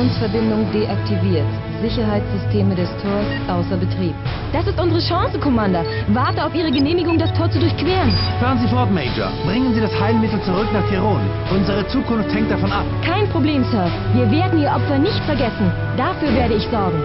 Kommunikationsverbindung deaktiviert. Sicherheitssysteme des Tors außer Betrieb. Das ist unsere Chance, Commander. Warte auf Ihre Genehmigung, das Tor zu durchqueren. Fahren Sie fort, Major. Bringen Sie das Heilmittel zurück nach Tiron. Unsere Zukunft hängt davon ab. Kein Problem, Sir. Wir werden Ihr Opfer nicht vergessen. Dafür werde ich sorgen.